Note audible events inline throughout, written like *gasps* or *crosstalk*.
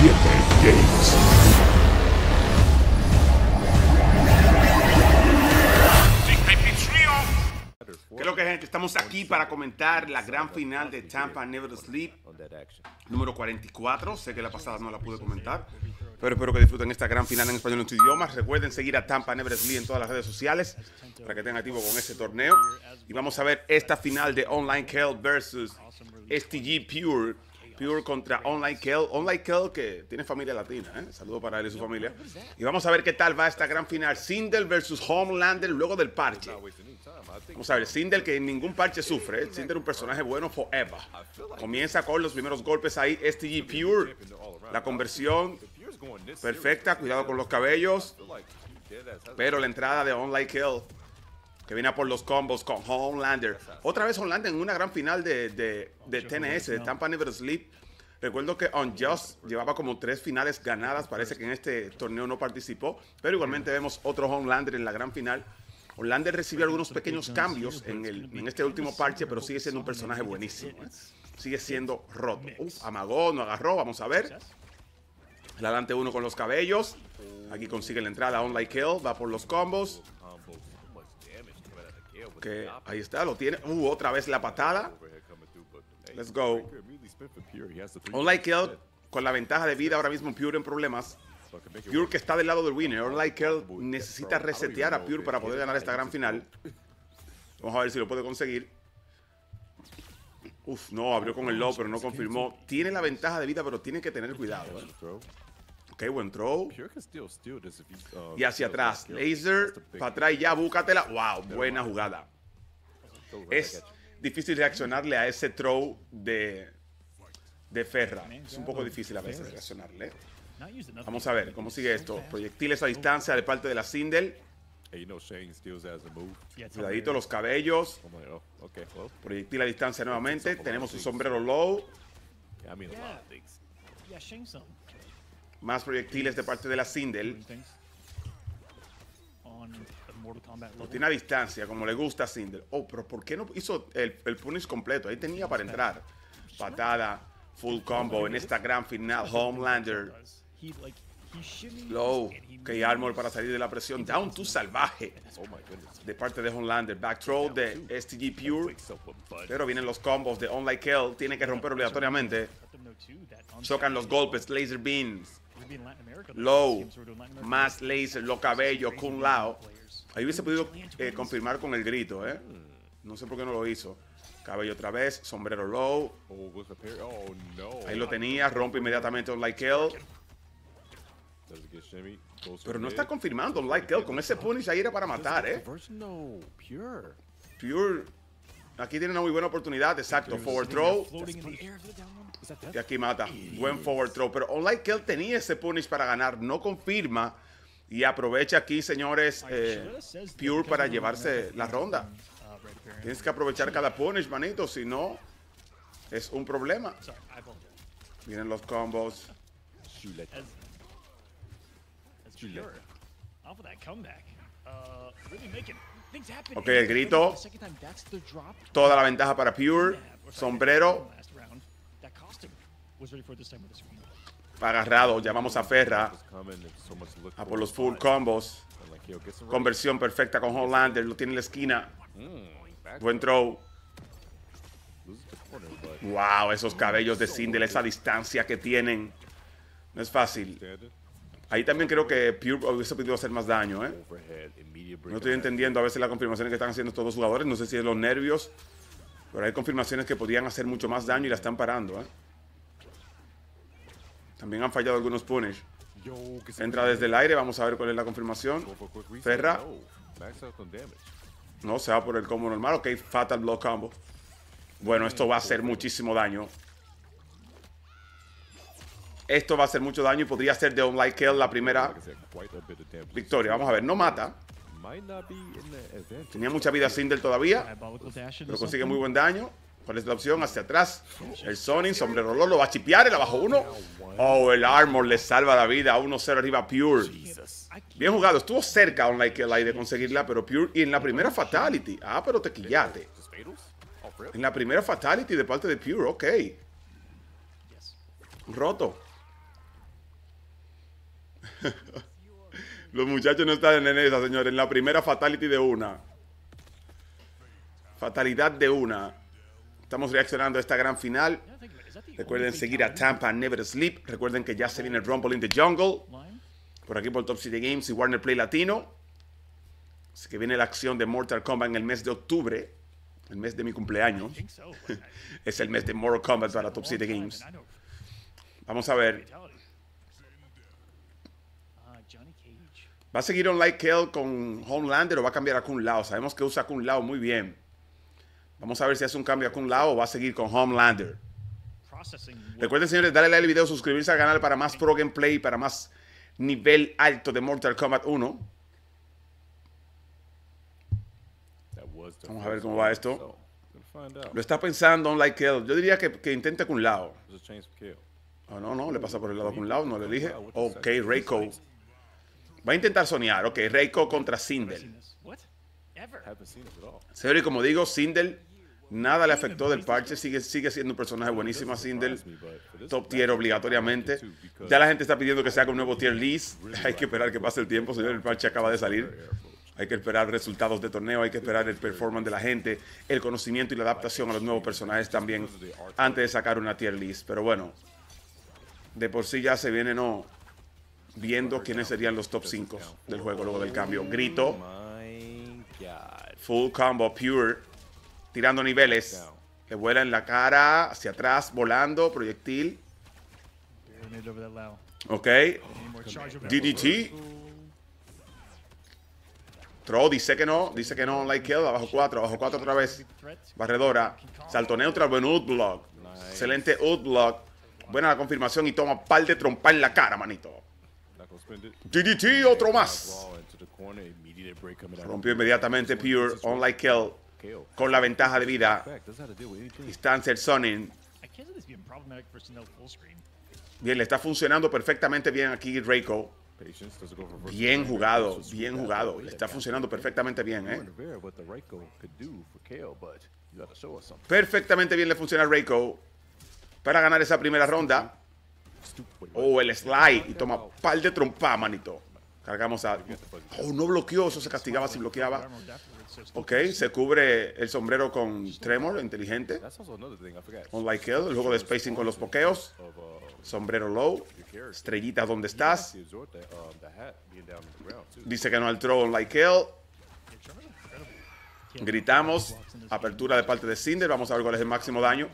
7 Games. ¿Qué es lo que? Estamos aquí para comentar la gran final de Tampa Never Sleep número 44. Sé que la pasada no la pude comentar, pero espero que disfruten esta gran final en español en tu idioma. Recuerden seguir a Tampa Never Sleep en todas las redes sociales para que estén activos con ese torneo. Y vamos a ver esta final de Online Kel versus STG Pure. Pure contra Online Kel. Online Kel que tiene familia latina. ¿eh? Saludo para él y su familia. Y vamos a ver qué tal va esta gran final. Sindel versus Homelander luego del parche. Vamos a ver, Sindel que en ningún parche sufre. ¿eh? Sindel un personaje bueno forever. Comienza con los primeros golpes ahí. STG Pure. La conversión perfecta. Cuidado con los cabellos. Pero la entrada de Online Kill. Que viene a por los combos con Homelander. Otra vez Homelander en una gran final de, de, de TNS, de Tampa Never Sleep. Recuerdo que Unjust llevaba como tres finales ganadas. Parece que en este torneo no participó. Pero igualmente vemos otro Homelander en la gran final. Hollander recibió algunos pequeños cambios en, el, en este último parche, pero sigue siendo un personaje buenísimo. ¿eh? Sigue siendo roto. Uf, amagó, no agarró, vamos a ver. El adelante uno con los cabellos. Aquí consigue la entrada on like kill, va por los combos. Que ahí está, lo tiene. Uh, otra vez la patada. Let's go. On like kill con la ventaja de vida ahora mismo Pure en problemas. Pure que está del lado del winner. Online Kill necesita resetear a Pure para poder ganar esta gran final. Vamos a ver si lo puede conseguir. Uf, no, abrió con el low, pero no confirmó. Tiene la ventaja de vida, pero tiene que tener cuidado. ¿eh? Ok, buen throw. Y hacia atrás. Laser, para atrás y ya, búscatela. Wow, buena jugada. Es difícil reaccionarle a ese throw de, de Ferra. Es un poco difícil a veces reaccionarle. Vamos a ver cómo sigue esto. Proyectiles a distancia de parte de la Sindel. Cuidadito los cabellos. Proyectil a distancia nuevamente. Tenemos un sombrero low. Más proyectiles de parte de la Sindel. Tiene a distancia, como le gusta a Sindel. Oh, pero ¿por qué no hizo el, el punish completo? Ahí tenía para entrar. Patada, full combo en esta gran final. Homelander. Low. Que Armor para salir de la presión. Down to salvaje. De parte de Homelander. Back throw de STG Pure. Pero vienen los combos de Online Kill. Tiene que romper obligatoriamente. Chocan los golpes. Laser beams. Low. Más laser. Los cabellos. Kun Lao. Ahí hubiese podido eh, confirmar con el grito, ¿eh? No sé por qué no lo hizo. Cabello otra vez. Sombrero low. Ahí lo tenía. Rompe inmediatamente Online Kill. Pero no está confirmando Light Kill. Con ese punish ahí era para matar, ¿eh? Pure. Aquí tiene una muy buena oportunidad. Exacto. Forward throw. Y aquí mata. Buen forward throw. Pero Online Kill tenía ese punish para ganar. No confirma. Y aprovecha aquí, señores, eh, Pure para llevarse la ronda. Tienes que aprovechar cada punish, manito. Si no, es un problema. Vienen los combos. Ok, el grito. Toda la ventaja para Pure. Sombrero. Agarrado. Llamamos a Ferra. A por los full combos. Conversión perfecta con Hollander. Lo tiene en la esquina. Buen throw. Wow, esos cabellos de Sindel, esa distancia que tienen. No es fácil. Ahí también creo que Pure hubiese podido hacer más daño, ¿eh? No estoy entendiendo a veces las confirmaciones que están haciendo estos dos jugadores. No sé si es los nervios. Pero hay confirmaciones que podrían hacer mucho más daño y la están parando, ¿eh? También han fallado algunos punish. Entra desde el aire. Vamos a ver cuál es la confirmación. Ferra. No, se va por el combo normal. Ok, Fatal Block Combo. Bueno, esto va a hacer muchísimo daño. Esto va a hacer mucho daño y podría ser de Online Kill la primera victoria. Vamos a ver, no mata. Tenía mucha vida Sindel todavía, pero consigue muy buen daño. ¿Cuál es la opción? Hacia atrás. El Sonic, sombrero lo va a chipear, el abajo uno. Oh, el Armor le salva la vida. 1-0 arriba Pure. Bien jugado. Estuvo cerca Online Kill ahí de conseguirla, pero Pure. Y en la primera Fatality. Ah, pero te quillate. En la primera Fatality de parte de Pure, ok. Roto. *laughs* Los muchachos no están en esa, señores. En la primera fatality de una. Fatalidad de una. Estamos reaccionando a esta gran final. Recuerden seguir a Tampa Never Sleep. Recuerden que ya se viene Rumble in the Jungle. Por aquí por Top City Games y Warner Play Latino. Así que viene la acción de Mortal Kombat en el mes de octubre. El mes de mi cumpleaños. *laughs* es el mes de Mortal Kombat para Top City Games. Vamos a ver. ¿Va a seguir Online Kill con Homelander o va a cambiar a Kun Lao? Sabemos que usa Kun Lao muy bien. Vamos a ver si hace un cambio a Kun Lao o va a seguir con Homelander. Recuerden, señores, darle like al video, suscribirse al canal para más pro gameplay, para más nivel alto de Mortal Kombat 1. Vamos a ver cómo va esto. Lo está pensando Online Kill. Yo diría que, que intente Kun Lao. Oh, no, no, le pasa por el lado Kun Lao, no le dije. Ok, Reiko. Va a intentar soñar. Ok, Reiko contra Sindel. Señor, y como digo, Sindel nada le afectó del parche. Sigue, sigue siendo un personaje buenísimo. Sindel, top tier obligatoriamente. Ya la gente está pidiendo que se haga un nuevo tier list. *laughs* Hay que esperar que pase el tiempo, señor. El parche acaba de salir. Hay que esperar resultados de torneo, hay que esperar el performance de la gente, el conocimiento y la adaptación a los nuevos personajes también antes de sacar una tier list. Pero bueno, de por sí ya se viene, ¿no? Viendo quiénes serían los top 5 del juego luego del cambio. Grito. Full combo, pure. Tirando niveles. Le vuela en la cara, hacia atrás, volando, proyectil. Ok. DDT. Throw, dice que no, dice que no, like kill, abajo 4, abajo 4 otra vez. Barredora. Salto neutral, buen block. Excelente block. Buena la confirmación y toma par de trompa en la cara, manito. DDT, otro más. Rompió inmediatamente Pure, Online Kill, con la ventaja de vida. Distancia el. Bien, le está funcionando perfectamente bien aquí Reiko. Bien jugado, bien jugado. Le está funcionando perfectamente bien, ¿eh? Perfectamente bien le funciona a Reiko para ganar esa primera ronda. Oh, el slide. Y toma par de trompa, manito. Cargamos a... Oh, no bloqueó. Eso se castigaba si bloqueaba. Ok, se cubre el sombrero con Tremor, inteligente. Unlike Kill, el juego de spacing con los pokeos. Sombrero low. Estrellitas, ¿dónde estás? Dice que no al throw Unlike Kill. Gritamos. Apertura de parte de Cinder. Vamos a ver cuál es el máximo daño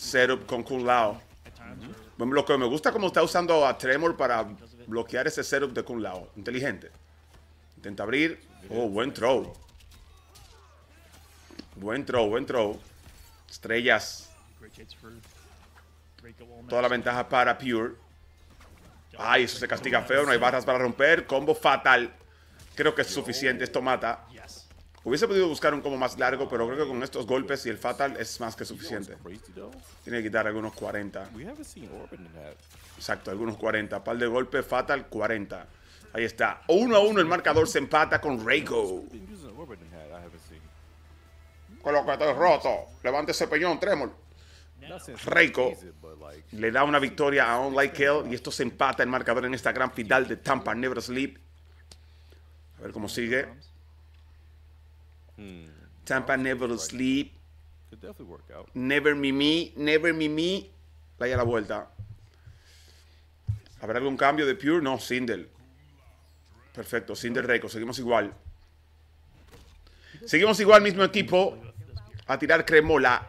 setup con Kun Lao. Lo que me gusta como está usando a Tremor para bloquear ese setup de Kun Lao. Inteligente. Intenta abrir. Oh, buen throw. Buen throw, buen throw. Estrellas. Toda la ventaja para Pure. Ay, eso se castiga feo. No hay barras para romper. Combo fatal. Creo que es suficiente. Esto mata. Hubiese podido buscar un como más largo, pero creo que con estos golpes y el fatal es más que suficiente. Tiene que quitar algunos 40. Exacto, algunos 40. Par de golpes, fatal, 40. Ahí está. Uno a uno el marcador se empata con Reiko. Colócate roto. Levante ese peñón, Tremor. Reiko le da una victoria a Online Kill y esto se empata el marcador en esta gran final de Tampa Never Sleep. A ver cómo sigue. Hmm. Tampa never sleep. Never me me, never me me. Vaya la vuelta. ¿Habrá algún cambio de Pure? No, Sindel. Perfecto, Sindel Reiko. Seguimos igual. Seguimos igual, mismo equipo. A tirar cremola.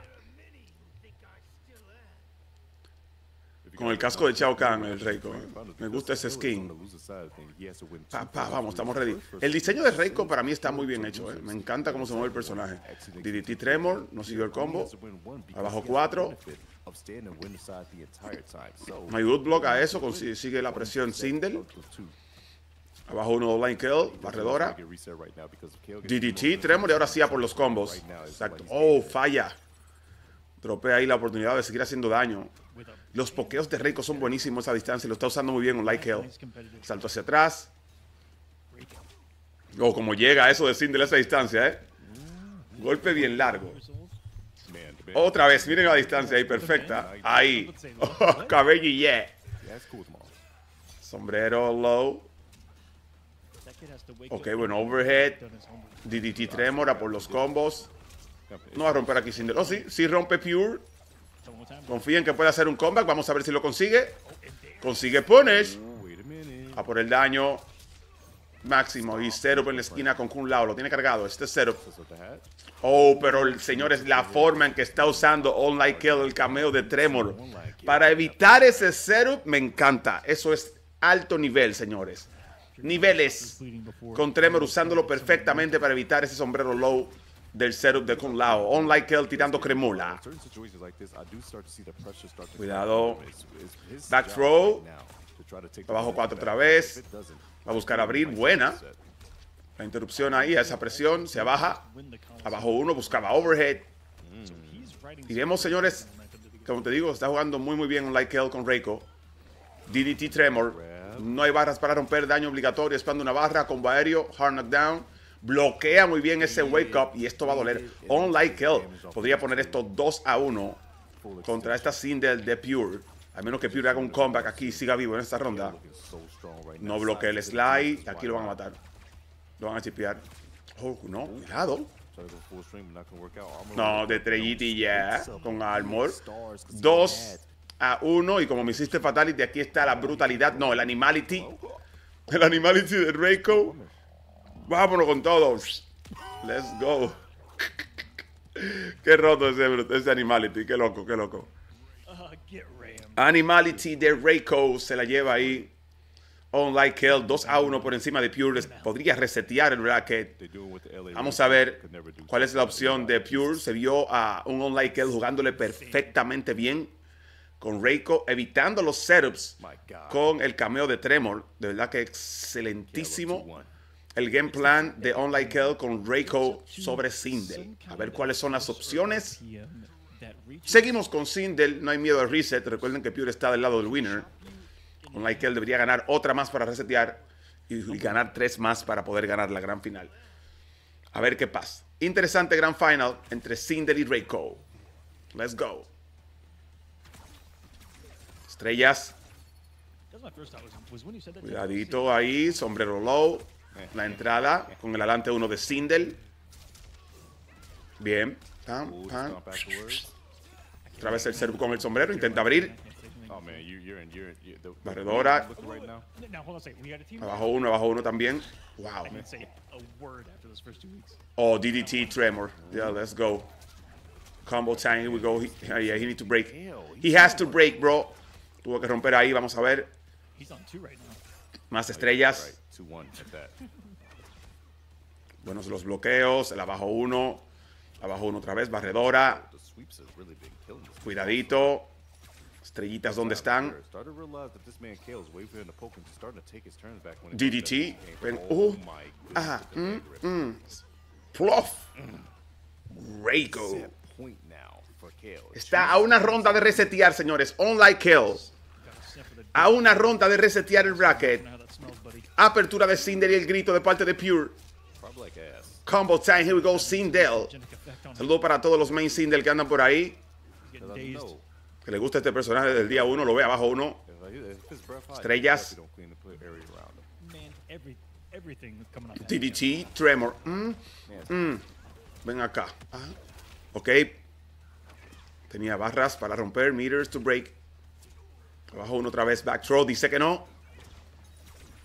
Con el casco de Chao Kahn, el Reiko. Me gusta ese skin. vamos, estamos ready. El diseño de Reiko para mí está muy bien hecho. ¿eh? Me encanta cómo se mueve el personaje. DDT Tremor, no siguió el combo. Abajo 4. No hay good block a eso, sigue la presión Sindel. Abajo uno line kill, barredora. DDT, Tremor y ahora sí a por los combos. Exacto. Oh, falla. Tropea ahí la oportunidad de seguir haciendo daño. Los pokeos de Reiko son buenísimos a distancia. Lo está usando muy bien un Like Hell. Salto hacia atrás. Oh, como llega eso de Sindel a esa distancia, ¿eh? Golpe bien largo. Otra vez, miren la distancia ahí, perfecta. Ahí. *laughs* Oh, cabello yeah. Sombrero low. Ok, bueno, overhead. DDT Tremor por los combos. No va a romper aquí Sindel. Oh, sí, sí rompe Pure. Confíen que puede hacer un comeback. Vamos a ver si lo consigue. Consigue Punish. A por el daño máximo. Y Setup en la esquina con Kun Lao. Lo tiene cargado. Este es Setup. Oh, pero el señor es la forma en que está usando Night Kill, el cameo de Tremor. Para evitar ese Setup, me encanta. Eso es alto nivel, señores. Niveles. Con Tremor usándolo perfectamente para evitar ese sombrero low del setup de Kun Lao. On like él tirando cremula. Cuidado. Back throw. Abajo 4 otra vez. Va a buscar abrir. Buena. La interrupción ahí, a esa presión. Se baja. Abajo 1. Buscaba overhead. Y vemos, señores, como te digo, está jugando muy, muy bien on like él con Reiko. DDT Tremor. No hay barras para romper daño obligatorio. Espando una barra. Combo aéreo. Hard knockdown. Bloquea muy bien ese wake up y esto va a doler. Unlike él, podría poner esto 2 a 1 contra esta Sindel de Pure. A menos que Pure haga un comeback aquí y siga vivo en esta ronda. No bloquea el slide. Aquí lo van a matar. Lo van a chipear. Oh, no, cuidado. No, de Trelliti ya. Con Armor. 2 a 1. Y como me hiciste Fatality, aquí está la brutalidad. No, el Animality. El Animality de Reiko. Vámonos con todos. Let's go. qué roto ese, ese Animality. Qué loco, qué loco. Animality de Reiko se la lleva ahí. On like Kill, 2 a 1 por encima de Pure. Podría resetear el bracket. Vamos a ver cuál es la opción de Pure. Se vio a un On like Kill jugándole perfectamente bien con Reiko, evitando los setups con el cameo de Tremor. De verdad que excelentísimo el game plan de Online Kill con Reiko sobre Sindel. A ver cuáles son las opciones. Seguimos con Sindel, no hay miedo al reset. Recuerden que Pure está del lado del winner. Online Kill debería ganar otra más para resetear y ganar tres más para poder ganar la gran final. A ver qué pasa. Interesante gran final entre Sindel y Reiko. Let's go. Estrellas. Cuidadito ahí, sombrero low. La entrada con el adelante uno de Sindel. Bien. Otra vez el servo con el sombrero. Intenta abrir. Barredora. Abajo uno, abajo uno también. Wow. Oh, DDT Tremor. Yeah, let's go. Combo time. Here we go. He, yeah, he need to break. He has to break, bro. Tuvo que romper ahí. Vamos a ver. Más estrellas. Buenos los bloqueos. El abajo uno. Abajo uno otra vez. Barredora. Cuidadito. Estrellitas, ¿dónde están? DDT. Uh. Ajá. Mm, mm. Pluff. Reiko. Está a una ronda de resetear, señores. Online kills. A una ronda de resetear el bracket. Apertura de Cinder y el grito de parte de Pure. Combo time, here we go, Sindel. Saludo para todos los main Sindel que andan por ahí. Que le gusta este personaje del día 1, lo ve abajo uno. Estrellas. DDT, Tremor. Mm, mm. Ven acá. Ah, ok. Tenía barras para romper, meters to break. Abajo uno otra vez, back throw. Dice que no.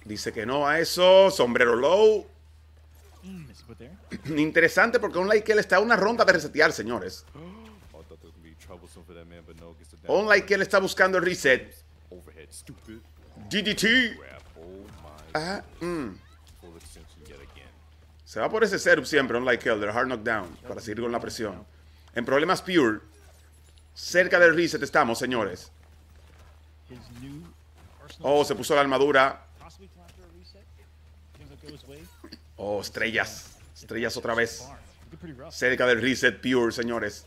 Dice que no a eso. Sombrero low. *clears throat* Interesante porque un like él está a una ronda de resetear, señores. *gasps* Un like él está buscando el reset. DDT. Ah, mm. Se va por ese setup siempre, un like él, del hard knockdown, para seguir con la presión. En problemas pure, cerca del reset estamos, señores. Oh, se puso la armadura. Oh, estrellas. Estrellas otra vez. Cerca del reset Pure, señores.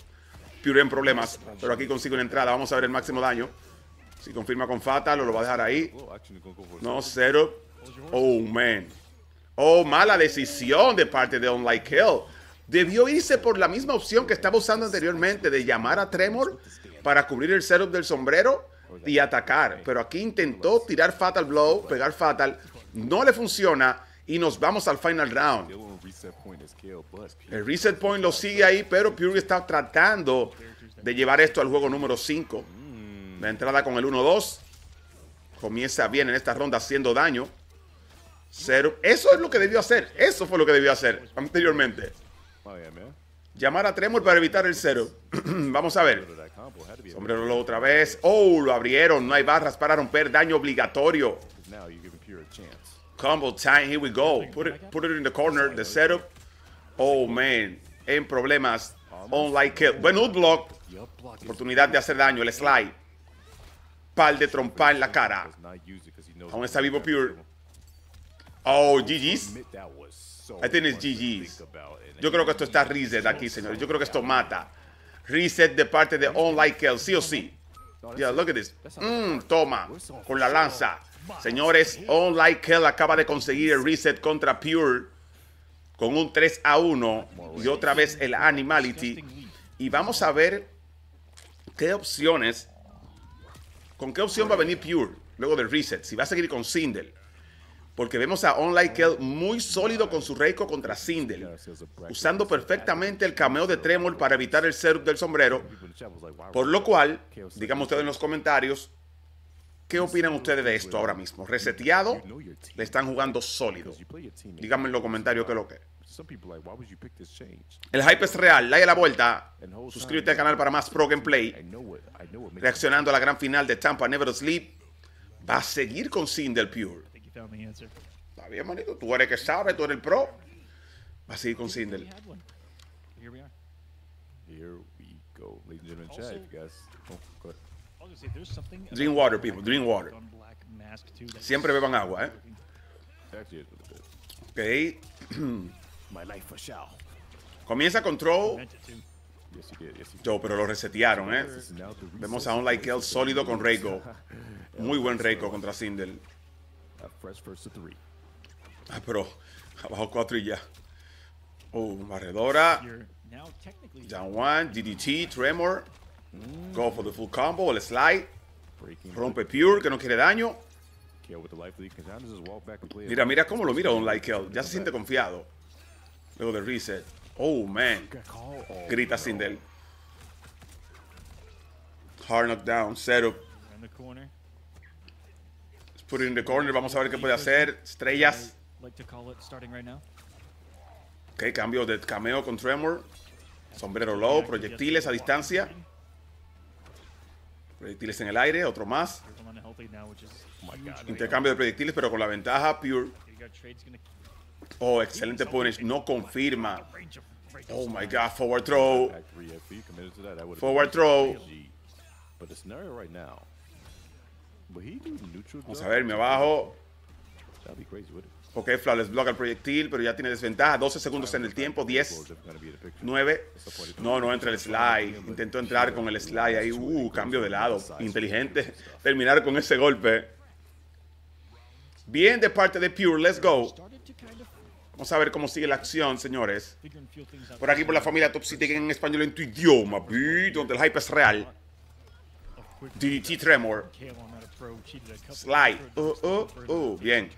Pure en problemas. Pero aquí consigo una entrada. Vamos a ver el máximo daño. Si confirma con Fatal, lo va a dejar ahí. No, cero. Oh, man. Oh, mala decisión de parte de Unlike Kill. Debió irse por la misma opción que estaba usando anteriormente de llamar a Tremor para cubrir el setup del sombrero y atacar. Pero aquí intentó tirar Fatal Blow, pegar Fatal. No le funciona y nos vamos al final round. El reset point lo sigue ahí, pero Pure está tratando de llevar esto al juego número 5. La entrada con el 1-2. Comienza bien en esta ronda haciendo daño. Cero. Eso es lo que debió hacer. Eso fue lo que debió hacer anteriormente. Llamar a Tremor para evitar el cero. *clears throat* Vamos a ver. Sombrero otra vez. Oh, lo abrieron. No hay barras para romper. Daño obligatorio. Combo time. Here we go. Put it, put it in the corner. The setup. Oh, man. En problemas. On like kill. Buen block. Oportunidad de hacer daño. El slide. Pal de trompa en la cara. Aún está vivo Pure. Oh, GG's. I think it's GG's. Yo creo que esto está reset aquí, señores. Yo creo que esto mata. Reset de parte de Online Kill, sí o sí. Yeah, look at this. Mm, toma, con la lanza. Señores, Online Kill acaba de conseguir el reset contra Pure con un 3 a 1 y otra vez el Animality. Y vamos a ver qué opciones, con qué opción va a venir Pure luego del reset. Si va a seguir con Sindel porque vemos a Online Kill muy sólido con su Reiko contra Sindel, usando perfectamente el cameo de Tremor para evitar el setup del sombrero, por lo cual, digamos ustedes en los comentarios, ¿qué opinan ustedes de esto ahora mismo? ¿Reseteado? ¿Le están jugando sólido? Díganme en los comentarios qué es lo que El hype es real, dale la vuelta, suscríbete al canal para más Pro Gameplay, reaccionando a la gran final de Tampa Never Sleep, va a seguir con Sindel Pure. Está bien, manito. Tú eres que sabe, tú eres el pro. Va a seguir con Sindel. Here we go. Ladies and gentlemen. Oh, drink water, people. Drink water. Siempre beban agua, ¿eh? Ok. *clears throat* Comienza Control. Yo, pero lo resetearon, ¿eh? Vemos a un Like sólido con Reiko. *laughs* Muy buen Reiko contra Sindel. Ah, pero abajo cuatro y ya. Oh, barredora. Down one, DDT, Tremor. Go for the full combo, el slide. Rompe Pure, que no quiere daño. Mira, mira cómo lo mira un Like Ya se siente confiado. Luego del reset. Oh, man. Grita Sindel. Hard knockdown, setup. Put it in the corner. Vamos a ver qué puede hacer. Estrellas. Ok, cambio de cameo con Tremor. Sombrero low, proyectiles a distancia. Proyectiles en el aire, otro más. Intercambio de proyectiles, pero con la ventaja Pure. Oh, excelente punish. No confirma. Oh my god, forward throw. Forward throw. Vamos a ver, me abajo. Ok, Flawless block al proyectil, pero ya tiene desventaja. 12 segundos en el tiempo. 10, 9. No, no entra el slide. Intentó entrar con el slide ahí. Uh, cambio de lado. Inteligente. Terminar con ese golpe. Bien de parte de Pure. Let's go. Vamos a ver cómo sigue la acción, señores. Por aquí por la familia Top City en español en tu idioma, donde el hype es real. DDT Tremor. Slide. Uh, uh, uh. Bien.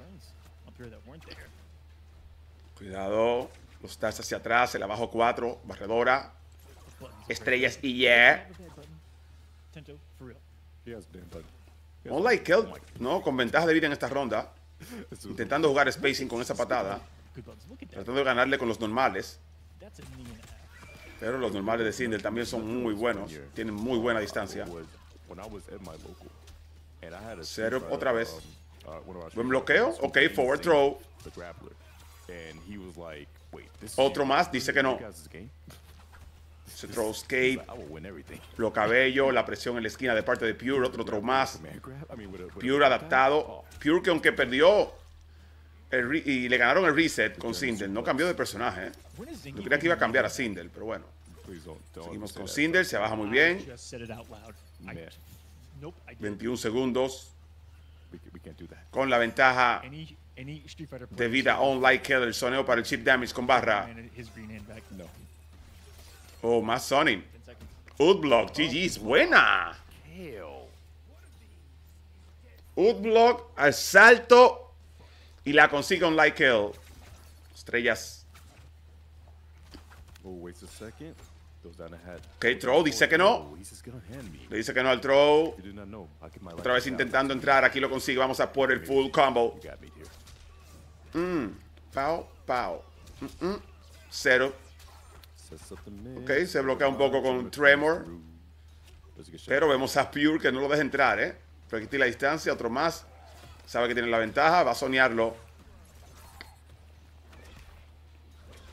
Cuidado. Los stars hacia atrás. El abajo 4. Barredora. Estrellas y yeah. Online Kill. No, con ventaja de vida en esta ronda. *laughs* Intentando jugar spacing con esa patada. Tratando de ganarle con los normales. Pero los normales de Sindel también son muy buenos. Tienen muy buena distancia. Setup otra vez. Um, uh, Buen bloqueo. Ok, forward throw. Otro más, dice que no. *laughs* Se throw escape. Lo cabello, la presión en la esquina de parte de Pure. Otro throw más. Pure adaptado. Pure que aunque perdió y le ganaron el reset con Sindel, no cambió de personaje. ¿eh? Yo creía que iba a cambiar a Sindel, pero bueno. Seguimos con Sindel, se baja muy bien. 21 segundos. Con la ventaja de vida online kill el soneo para el chip damage con barra. Oh, más Sonic. Woodblock, GG's, buena. Woodblock al salto y la consigue un like kill. Estrellas. Oh, waits a second. Ok, throw, dice que no. Oh. Le dice que no al throw. Otra vez intentando entrar. Aquí lo consigue. Vamos a por el full combo. Mm. Pau, pau. Mm, mm. Cero. Ok, se bloquea un poco con Tremor. Pero vemos a Pure que no lo deja entrar, ¿eh? Proyectil la distancia, otro más. Sabe que tiene la ventaja, va a soñarlo.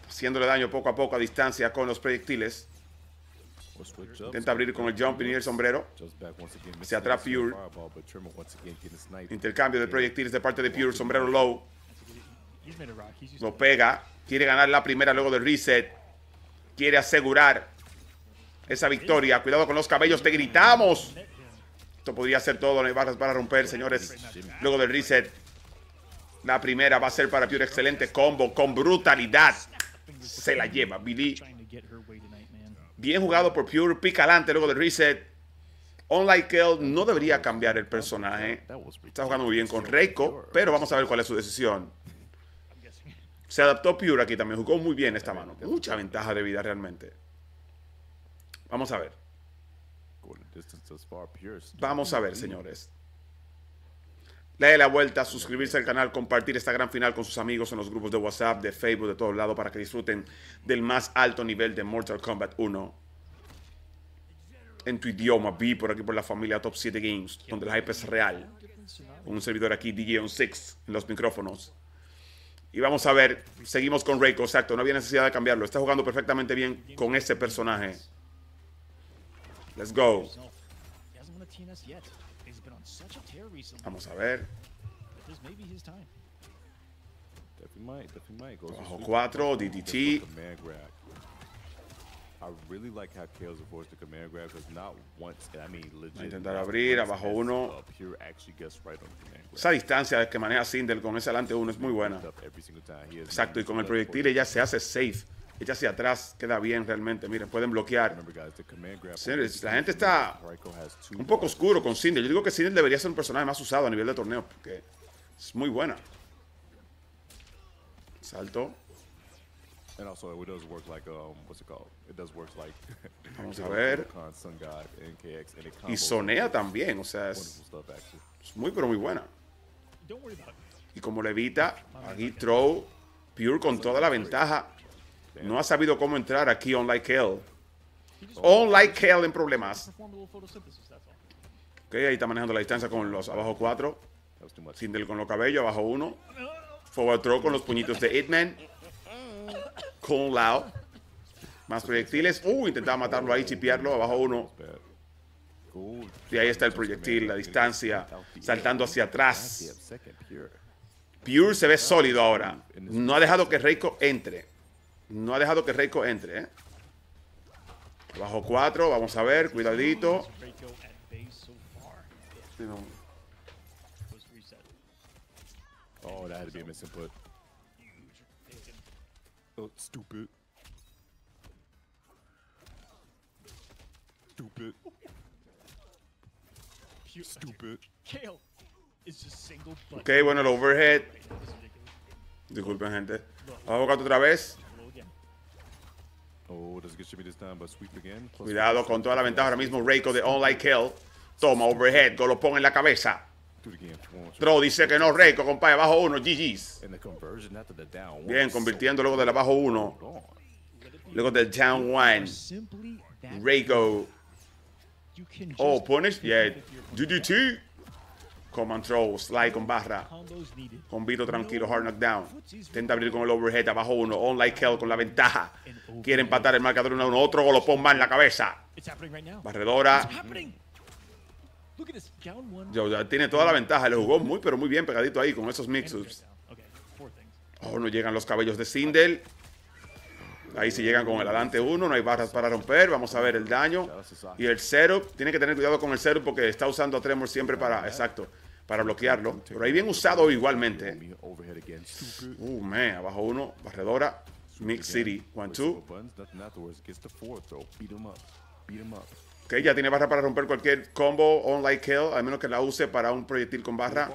Haciéndole daño poco a poco a distancia con los proyectiles. Intenta abrir con el jumping y el sombrero. Hacia atrás, missing the Pure. Intercambio de proyectiles de parte de Pure, sombrero low. Lo pega. Quiere ganar la primera luego del reset. Quiere asegurar esa victoria. Cuidado con los cabellos, te gritamos. Esto podría ser todo, no hay barras para romper, señores. Luego del reset. La primera va a ser para Pure. Excelente combo con brutalidad. Se la lleva Billy. Bien jugado por Pure. Pica adelante luego del reset. Unlike Kill no debería cambiar el personaje. Está jugando muy bien con Reiko, pero vamos a ver cuál es su decisión. Se adaptó Pure aquí también, jugó muy bien esta mano. Mucha ventaja de vida realmente. Vamos a ver. Vamos a ver, señores. Le dé la vuelta, suscribirse al canal, compartir esta gran final con sus amigos en los grupos de WhatsApp, de Facebook, de todos lados, para que disfruten del más alto nivel de Mortal Kombat 1. En tu idioma, vi por aquí por la familia Top 7 Games, donde el hype es real. Con un servidor aquí, DJ on 6, en los micrófonos. Y vamos a ver, seguimos con Reiko, exacto, no había necesidad de cambiarlo. Está jugando perfectamente bien con ese personaje. Let's go. Vamos a ver. Bajo sweep. cuatro, Ooh, DDT. a intentar abrir, abajo has, uno. uh, Pure actually gets right on the command grab. Esa distancia que maneja Sindel con ese adelante uno es muy buena. Exacto, y con el proyectil ella se hace safe. Ella hacia atrás queda bien realmente. Miren, pueden bloquear. Señores, la gente está un poco oscuro con Sindel. Yo digo que Sindel debería ser un personaje más usado a nivel de torneo porque es muy buena. Salto. And also, it does work like um, what's it called? It does work like. *laughs* Vamos a ver. Khan, Sun God, NKX, and it Y sonea también. O sea, es, muy pero muy buena. Y como levita, aquí throw, Pure con toda la ventaja. No ha sabido cómo entrar aquí on like hell. He just On like hell en problemas. Ok, ahí está manejando la distancia con los abajo 4. That was too much. Sindel con los cabellos, abajo 1. Forward throw con los puñitos de Hitman. Con Lao. Más proyectiles. Uh, intentaba matarlo ahí, chipearlo, abajo 1. Bad. Cool. Y ahí está el proyectil, la distancia, saltando hacia atrás. Pure se ve sólido ahora. No ha dejado que Reiko entre. No ha dejado que Reiko entre, ¿eh? Abajo 4, vamos a ver, cuidadito. Goes reset. Oh, that had to be a misinput. Oh, stupid. Stupid. Stupid. Kale is just single button. Ok, bueno, el overhead. Disculpen, gente. Abajo 4 otra vez. Cuidado con toda la ventaja ahora mismo. Reiko de Online Kill. Toma overhead, golopón en la cabeza. One. Tro dice que no, Reiko, compadre. Abajo 1, GG's. Bien, convirtiendo luego del abajo 1. so gone. Luego del down 1. Simply that Reiko. Oh, punish. Yeah. DDT. Command throw, slide con barra. combos needed. Con Vito tranquilo, hard knockdown. Intenta abrir con el overhead, abajo uno. Online kill con la ventaja. Quiere empatar el marcador 1 a 1. Otro golopón más en la cabeza. Barredora. One. Ya- tiene toda la ventaja. Le jugó muy, pero muy bien pegadito ahí con esos and mix it's ups. down. Okay, four things. Oh, no llegan los cabellos de Sindel. Ahí sí llegan con el adelante uno. No hay barras para romper. Vamos a ver el daño. Y el setup. Tiene que tener cuidado con el setup porque está usando a Tremor siempre para. Exacto. Para bloquearlo. Pero ahí bien usado igualmente. Stupid. Uh, man. Abajo uno. Barredora. Mix City. One, two. Ok, ya tiene barra para romper cualquier combo online kill, al menos que la use para un proyectil con barra.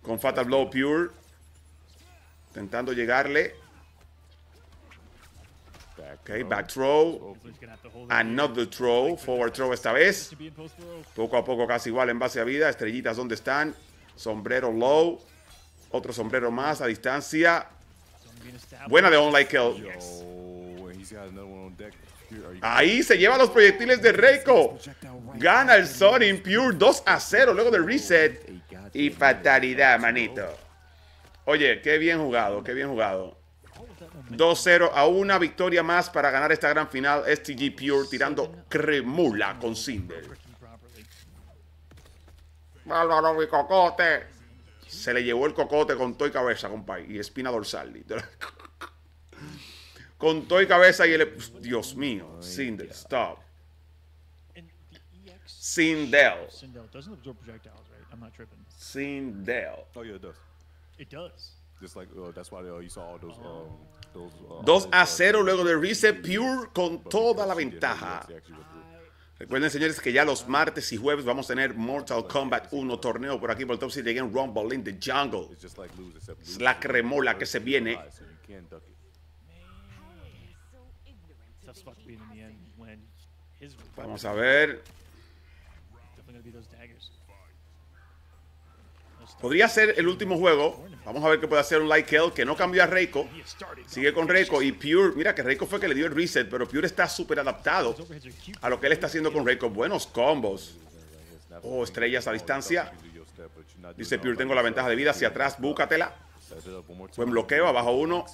Con Fatal Blow Pure. Intentando llegarle. Back. Ok, back throw. Another throw. Forward throw esta vez. Poco a poco casi igual en base a vida. Estrellitas, ¿dónde están? Sombrero low. Otro sombrero más a distancia. Buena de online kill. Ahí se lleva los proyectiles de Reiko. Gana el Sun Impure 2 a 0 luego del reset. Y fatalidad, manito. Oye, qué bien jugado, qué bien jugado. All of that momentum 2-0 a una victoria más para ganar esta gran final. STG Pure tirando cremula con Cinder. Bárbaro, mi cocote. Se le llevó el cocote con toy cabeza, compadre. Y espina dorsal. literal. Con toy cabeza y el. Dios mío. Cinder, stop. Sindel. Sindel doesn't absorb projectiles, right? I'm not tripping. Sindel. Oh yeah, it does. It does. Just like uh, that's why uh, you saw all those um those. Uh, 2 a uh, 0 luego del reset. Pure con toda la ventaja. Recuerden, señores, que ya los martes y jueves vamos a tener Mortal Kombat 1 torneo por aquí por el Top 7 Again Rumble in the Jungle. Es la cremola que se viene. Vamos a ver. definitely gonna be those daggers. No stop. Podría ser el último juego. Vamos a ver qué puede hacer un Light Kill que no cambió a Reiko. Sigue con Reiko y Pure. Mira que Reiko fue que le dio el reset, pero Pure está súper adaptado a lo que él está haciendo con Reiko. Buenos combos. Oh, estrellas a distancia. Dice Pure, tengo la ventaja de vida hacia atrás, búscatela. Buen bloqueo, abajo uno.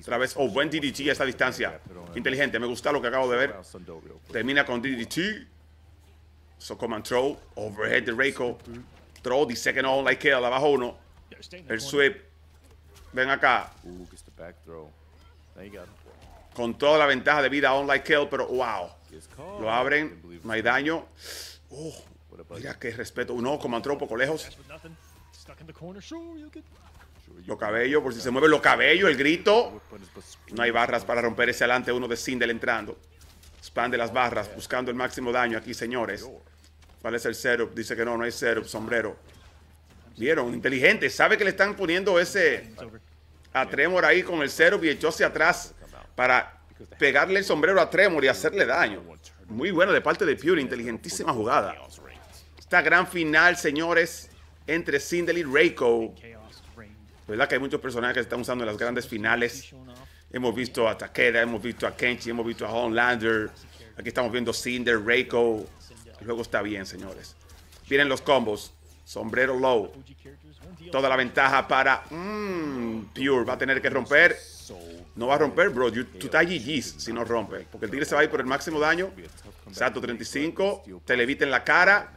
Otra vez, oh, buen DDT a esta distancia. Inteligente, me gusta lo que acabo de ver. Termina con DDT. So come and throw. Overhead de Reiko. Throw, dice que no, like kill, abajo uno. El sweep. Ven acá. Con toda la ventaja de vida on like kill, pero wow. Lo abren, no hay daño. Oh, mira qué respeto. No, como entró un poco lejos. Los cabellos, por si se mueven los cabellos, el grito. No hay barras para romper ese adelante uno de Sindel entrando. Expande las barras, buscando el máximo daño aquí, señores. ¿Cuál es el setup? Dice que no, no hay setup, sombrero. Vieron, inteligente. Sabe que le están poniendo ese a Tremor ahí con el setup y echó hacia atrás para pegarle el sombrero a Tremor y hacerle daño. Muy bueno de parte de Pure, inteligentísima jugada. Esta gran final, señores, entre Sindel y Reiko. ¿Verdad que hay muchos personajes que se están usando en las grandes finales? Hemos visto a Takeda, hemos visto a Kenshi, hemos visto a Homelander. Aquí estamos viendo Cinder, Reiko. El juego está bien, señores. Vienen los combos. Sombrero low. Toda la ventaja para mm, Pure. Va a tener que romper. No va a romper, bro. You- tú estás GG's si no rompe. Porque el tigre se va a ir por el máximo daño. Exacto, 35. Te levita en la cara.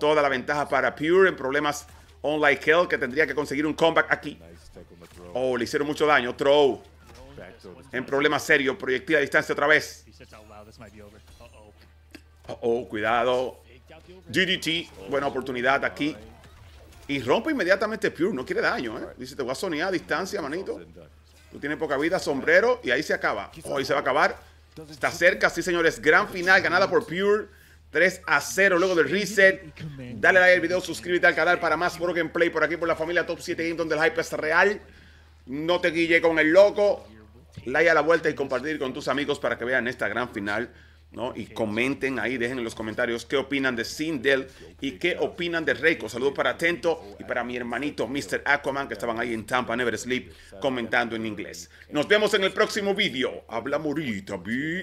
Toda la ventaja para Pure en problemas online kill que tendría que conseguir un comeback aquí. Oh, le hicieron mucho daño. Throw. En problemas serios. Proyectil a distancia otra vez. Oh, oh, cuidado. DDT. Buena oportunidad aquí. Y rompe inmediatamente Pure. No quiere daño, ¿eh? Dice, te voy a sonear a distancia, manito. Tú tienes poca vida, sombrero. Y ahí se acaba. Oh, ahí se va a acabar. Está cerca, sí, señores. Gran final ganada por Pure. 3 a 0 luego del reset. Dale like al video, suscríbete al canal para más Pro Gameplay por aquí por la familia Top 7 Game donde el hype es real. No te guille con el loco. Like a la vuelta y compartir con tus amigos para que vean esta gran final. ¿No? Y comenten ahí, dejen en los comentarios qué opinan de Sindel y qué opinan de Reiko. Saludos para Atento y para mi hermanito Mr. Aquaman que estaban ahí en Tampa Never Sleep comentando en inglés. Nos vemos en el próximo video. Habla morita, bi.